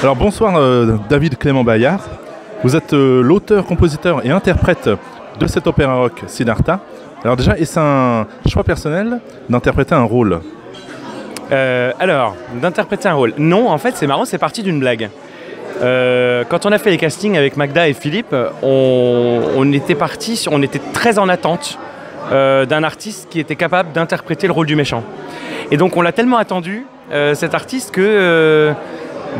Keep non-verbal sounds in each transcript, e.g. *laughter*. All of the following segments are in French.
Alors bonsoir euh, David Clément Bayard. Vous êtes euh, l'auteur, compositeur et interprète de cet opéra rock Siddhartha. Alors déjà, est-ce un choix personnel d'interpréter un rôle? Euh, alors, d'interpréter un rôle. Non, en fait, c'est marrant, c'est parti d'une blague. Quand on a fait les castings avec Magda et Philippe, on, était parti, on était très en attente d'un artiste qui était capable d'interpréter le rôle du méchant. Et donc, on l'a tellement attendu, cet artiste, que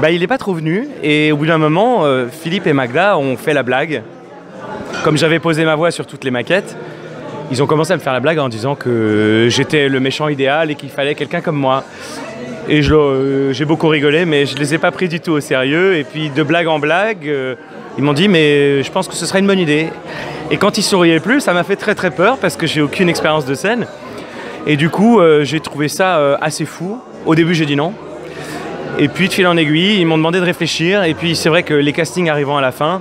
bah, il n'est pas trop venu. Et au bout d'un moment, euh, Philippe et Magda ont fait la blague. Comme j'avais posé ma voix sur toutes les maquettes, ils ont commencé à me faire la blague en disant que j'étais le méchant idéal et qu'il fallait quelqu'un comme moi. Et euh, j'ai beaucoup rigolé, mais je les ai pas pris du tout au sérieux. Et puis de blague en blague, euh, ils m'ont dit mais je pense que ce serait une bonne idée. Et quand ils souriaient plus, ça m'a fait très très peur parce que j'ai aucune expérience de scène. Et du coup, j'ai trouvé ça assez fou. Au début, j'ai dit non. Et puis de fil en aiguille, ils m'ont demandé de réfléchir. Et puis c'est vrai que les castings arrivant à la fin,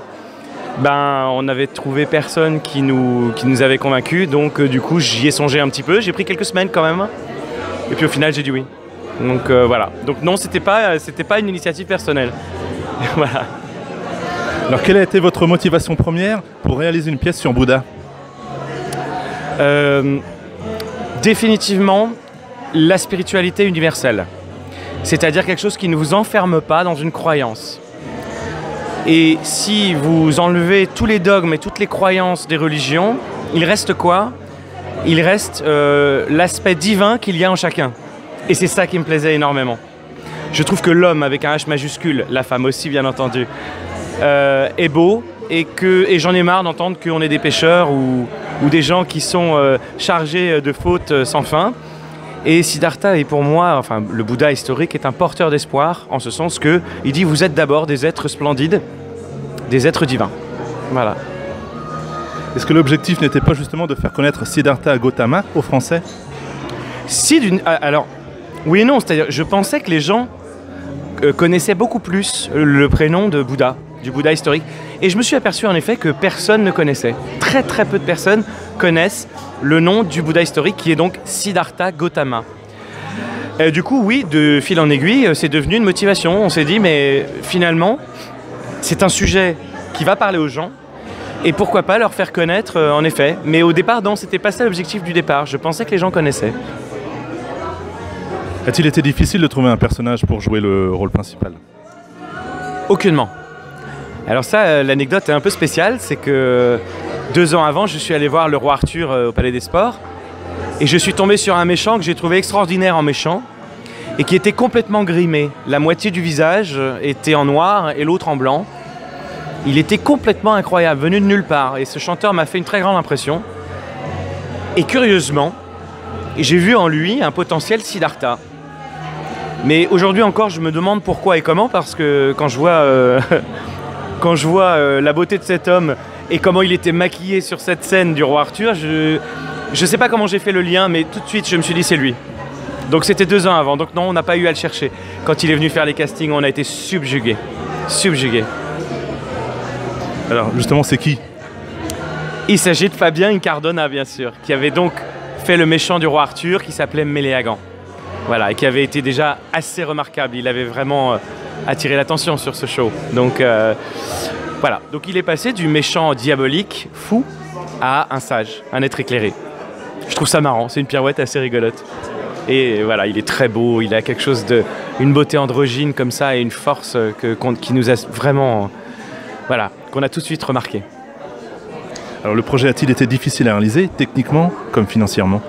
ben, on avait trouvé personne qui nous, qui nous avait convaincus. Donc euh, du coup, j'y ai songé un petit peu. J'ai pris quelques semaines quand même. Et puis au final, j'ai dit oui. Donc euh, voilà. Donc non, c'était pas, c'était pas une initiative personnelle. *laughs* voilà. Alors quelle a été votre motivation première pour réaliser une pièce sur Bouddha Euh, définitivement, la spiritualité universelle. C'est-à-dire quelque chose qui ne vous enferme pas dans une croyance. Et si vous enlevez tous les dogmes et toutes les croyances des religions, il reste quoi? Il reste euh, l'aspect divin qu'il y a en chacun. Et c'est ça qui me plaisait énormément. Je trouve que l'homme avec un H majuscule, la femme aussi bien entendu, euh, est beau et, que, j'en ai marre d'entendre qu'on est des pécheurs ou, des gens qui sont euh, chargés de fautes sans fin. Et Siddhartha est pour moi, enfin le Bouddha historique, est un porteur d'espoir en ce sens que il dit vous êtes d'abord des êtres splendides, des êtres divins. Voilà. Est-ce que l'objectif n'était pas justement de faire connaître Siddhartha Gautama aux Français? Si d'une, ah, alors oui et non, c'est-à-dire je pensais que les gens euh, connaissaient beaucoup plus le prénom de Bouddha, du Bouddha historique, et je me suis aperçu en effet que personne ne connaissait. Très très peu de personnes connaissent le nom du Bouddha historique qui est donc Siddhartha Gautama. Euh, du coup, oui, de fil en aiguille, euh, c'est devenu une motivation. On s'est dit, mais finalement, c'est un sujet qui va parler aux gens. Et pourquoi pas leur faire connaître, euh, en effet. Mais au départ, non, c'était pas ça l'objectif du départ. Je pensais que les gens connaissaient. A-t-il été difficile de trouver un personnage pour jouer le rôle principal? Aucunement. Alors ça, euh, l'anecdote est un peu spéciale, c'est que deux ans avant, je suis allé voir le roi Arthur euh, au Palais des Sports, et je suis tombé sur un méchant que j'ai trouvé extraordinaire en méchant, et qui était complètement grimé. La moitié du visage euh, était en noir et l'autre en blanc. Il était complètement incroyable, venu de nulle part, et ce chanteur m'a fait une très grande impression. Et curieusement, j'ai vu en lui un potentiel Siddhartha. Mais aujourd'hui encore, je me demande pourquoi et comment, parce que quand je vois, euh, *laughs* quand je vois euh, la beauté de cet homme et comment il était maquillé sur cette scène du roi Arthur, je ne sais pas comment j'ai fait le lien, mais tout de suite, je me suis dit c'est lui. Donc c'était deux ans avant, donc non, on n'a pas eu à le chercher. Quand il est venu faire les castings, on a été subjugués. Subjugués. Alors justement, c'est qui? Il s'agit de Fabien Incardona, bien sûr, qui avait donc fait le méchant du roi Arthur, qui s'appelait Méléagan. Voilà, et qui avait été déjà assez remarquable. Il avait vraiment euh, attiré l'attention sur ce show. Donc euh, voilà, donc il est passé du méchant diabolique, fou, à un sage, un être éclairé. Je trouve ça marrant, c'est une pirouette assez rigolote. Et voilà, il est très beau, il a quelque chose de. une beauté androgyne comme ça et une force euh, qui nous a vraiment. voilà, qu'on a tout de suite remarqué. Alors le projet a-t-il été difficile à réaliser, techniquement comme financièrement?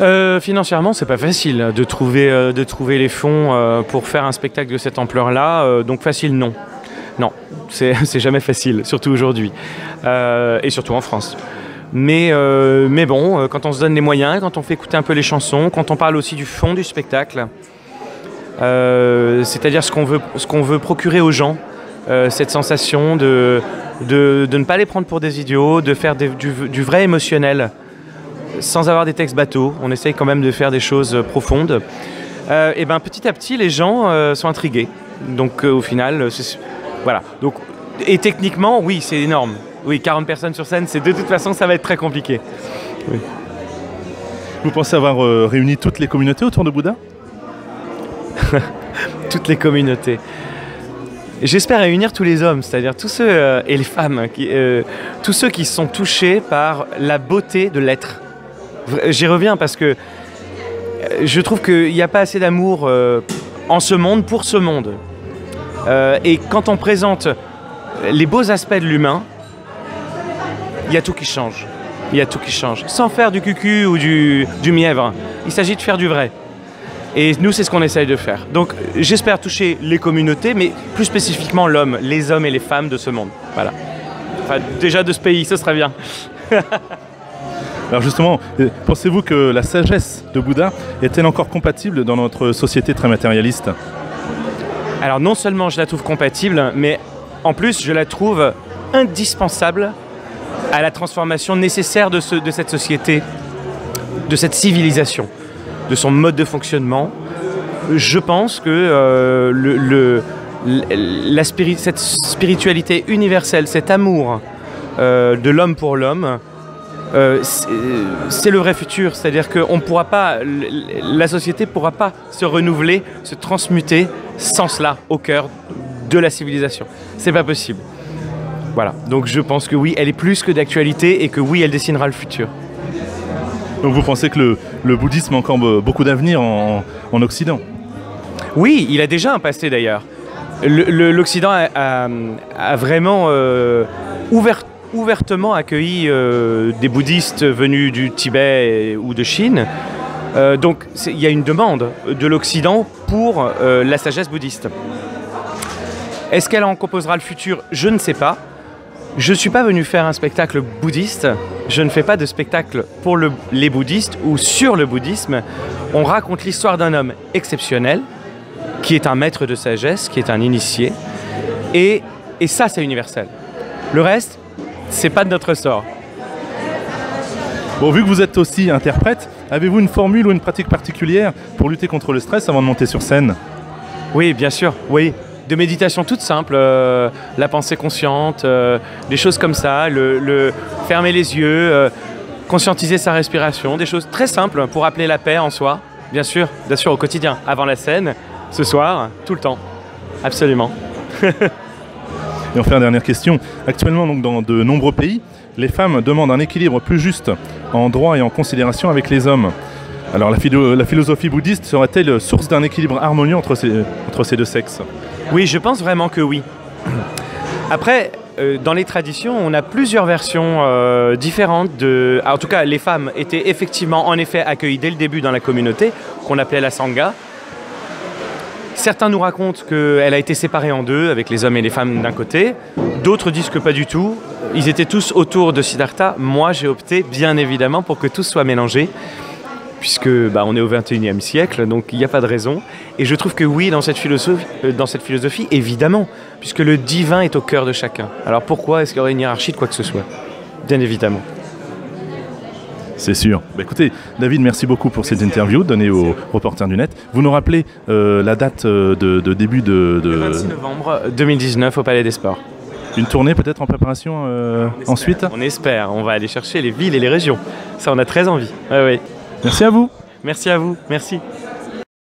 Euh, financièrement, c'est pas facile de trouver, euh, de trouver les fonds euh, pour faire un spectacle de cette ampleur-là. euh, donc facile, non. Non, c'est *laughs* jamais facile, surtout aujourd'hui. Et surtout en France. Mais, mais bon, quand on se donne les moyens, quand on fait écouter un peu les chansons, quand on parle aussi du fond du spectacle, c'est-à-dire ce qu'on veut, veut procurer aux gens, cette sensation de, de, de ne pas les prendre pour des idiots, de faire du, du vrai émotionnel sans avoir des textes bateaux. On essaye quand même de faire des choses euh, profondes. Euh, et ben petit à petit, les gens euh, sont intrigués. Donc au final, voilà. Donc et techniquement, oui, c'est énorme. Oui, 40 personnes sur scène, c'est de toute façon, ça va être très compliqué. Vous pensez avoir réuni toutes les communautés autour de Bouddha? *laughs* Toutes les communautés. J'espère réunir tous les hommes, c'est-à-dire tous ceux euh, et les femmes, qui, euh, tous ceux qui sont touchés par la beauté de l'être. J'y reviens parce que euh, je trouve qu'il n'y a pas assez d'amour euh, en ce monde pour ce monde. Euh, et quand on présente les beaux aspects de l'humain, il y a tout qui change. Il y a tout qui change. Sans faire du cucu ou du, du mièvre. Il s'agit de faire du vrai. Et nous, c'est ce qu'on essaye de faire. Donc, j'espère toucher les communautés, mais plus spécifiquement l'homme, les hommes et les femmes de ce monde. Voilà. Enfin, déjà de ce pays, ce serait bien. *laughs* Alors justement, pensez-vous que la sagesse de Bouddha est-elle encore compatible dans notre société très matérialiste? Alors, non seulement je la trouve compatible, mais en plus, je la trouve indispensable à la transformation nécessaire de, ce- de cette société, de cette civilisation, de son mode de fonctionnement. Je pense que euh, cette spiritualité universelle, cet amour euh, de l'homme pour l'homme, euh, c'est c'est le vrai futur. C'est-à-dire que on pourra pas, la société ne pourra pas se renouveler, se transmuter sans cela au cœur de la civilisation. C'est pas possible. Voilà. Donc je pense que oui, elle est plus que d'actualité et que oui, elle dessinera le futur. Donc vous pensez que le, le bouddhisme a encore be- beaucoup d'avenir en, en Occident? Oui, il a déjà un passé d'ailleurs. Le- le- L'Occident a, a- a vraiment euh, ouvert- ouvertement accueilli euh, des bouddhistes venus du Tibet et- ou de Chine. Euh, donc il y a une demande de l'Occident pour euh, la sagesse bouddhiste. Est-ce qu'elle en composera le futur? Je ne sais pas. Je ne suis pas venu faire un spectacle bouddhiste. Je ne fais pas de spectacle pour le- les bouddhistes ou sur le bouddhisme. On raconte l'histoire d'un homme exceptionnel qui est un maître de sagesse, qui est un initié. Et, et ça, c'est universel. Le reste, c'est pas de notre sort. Bon, vu que vous êtes aussi interprète, avez-vous une formule ou une pratique particulière pour lutter contre le stress avant de monter sur scène? Oui, bien sûr, oui. De méditation toute simple, euh, la pensée consciente, euh, des choses comme ça, le, le- fermer les yeux, euh, conscientiser sa respiration, des choses très simples pour appeler la paix en soi, bien sûr, bien sûr au quotidien, avant la scène, ce soir, tout le temps, absolument. *laughs* Et enfin, dernière question. Actuellement, dans de nombreux pays, les femmes demandent un équilibre plus juste en droit et en considération avec les hommes. Alors, la, philo- la philosophie bouddhiste serait-elle source d'un équilibre harmonieux entre ces, entre ces deux sexes? Oui, je pense vraiment que oui. Après, euh, dans les traditions, on a plusieurs versions euh, différentes de. ah, En tout cas, les femmes étaient effectivement, en effet, accueillies dès le début dans la communauté, qu'on appelait la sangha. Certains nous racontent qu'elle a été séparée en deux, avec les hommes et les femmes d'un côté. D'autres disent que pas du tout. Ils étaient tous autour de Siddhartha. Moi, j'ai opté, bien évidemment, pour que tout soit mélangé puisque bah, on est au 21e siècle, donc il n'y a pas de raison. Et je trouve que oui, dans cette philosophie, euh, dans cette philosophie évidemment, puisque le divin est au cœur de chacun. Alors pourquoi est-ce qu'il y aurait une hiérarchie de quoi que ce soit? Bien évidemment. C'est sûr. Bah, écoutez, David, merci beaucoup pour cette interview donnée aux reporters du net. Vous nous rappelez euh, la date euh, de, de début de, de- Le 26 novembre 2019 au Palais des Sports. une tournée peut-être en préparation euh, On espère, ensuite On espère, on va aller chercher les villes et les régions. Ça, on a très envie. Ouais, ouais. Merci à vous. Merci à vous, merci.